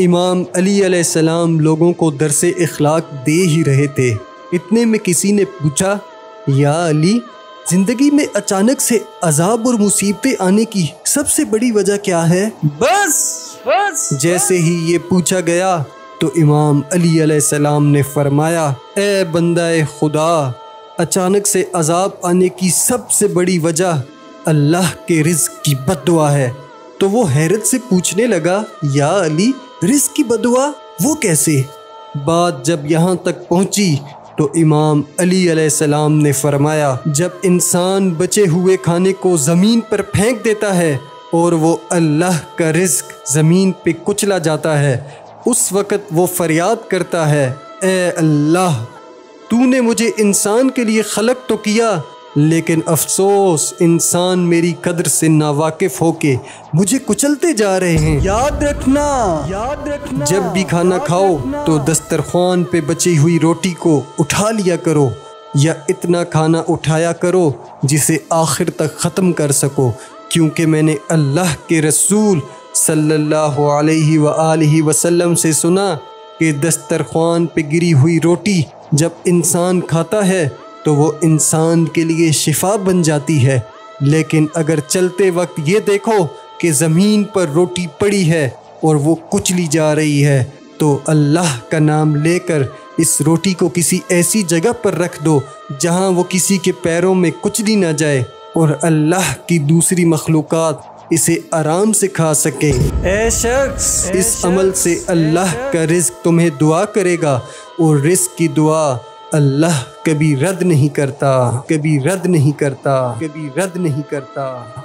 इमाम अली सलाम लोगों को दरस इखलाक दे ही रहे थे। इतने में किसी ने पूछा या अली ज़िंदगी में अचानक से अजाब और मुसीबतें आने की सबसे बड़ी वजह क्या है? बस बस जैसे ही ये पूछा गया तो इमाम अली सलाम ने फरमाया ए बंदा खुदा अचानक से अजाब आने की सबसे बड़ी वजह अल्लाह के रिज्क की बदुआ है। तो वो हैरत से पूछने लगा या अली रिज्क की बदुआ वो कैसे? बात जब यहाँ तक पहुँची तो इमाम अली सलाम ने फरमाया, जब इंसान बचे हुए खाने को ज़मीन पर फेंक देता है, और वो अल्लाह का रिस्क ज़मीन पे कुचला जाता है, उस वक़्त वो फरियाद करता है, ए अल्लाह, तूने मुझे इंसान के लिए खलक तो किया लेकिन अफसोस इंसान मेरी कदर से नावाकिफ होके मुझे कुचलते जा रहे हैं। याद रखना याद रखना। जब भी खाना खाओ तो दस्तरखान पे बची हुई रोटी को उठा लिया करो या इतना खाना उठाया करो जिसे आखिर तक ख़त्म कर सको क्योंकि मैंने अल्लाह के रसूल सल्लल्लाहु अलैहि वसल्लम से सुना कि दस्तरखान पे गिरी हुई रोटी जब इंसान खाता है तो वो इंसान के लिए शिफा बन जाती है। लेकिन अगर चलते वक्त ये देखो कि ज़मीन पर रोटी पड़ी है और वो कुचली जा रही है तो अल्लाह का नाम लेकर इस रोटी को किसी ऐसी जगह पर रख दो जहाँ वो किसी के पैरों में कुचली ना जाए और अल्लाह की दूसरी मखलूक़ात इसे आराम से खा सके। ए शख्स! इस अमल से अल्लाह का रिस्क तुम्हें दुआ करेगा और रिस्क की दुआ अल्लाह कभी रद्द नहीं करता कभी रद्द नहीं करता कभी रद्द नहीं करता।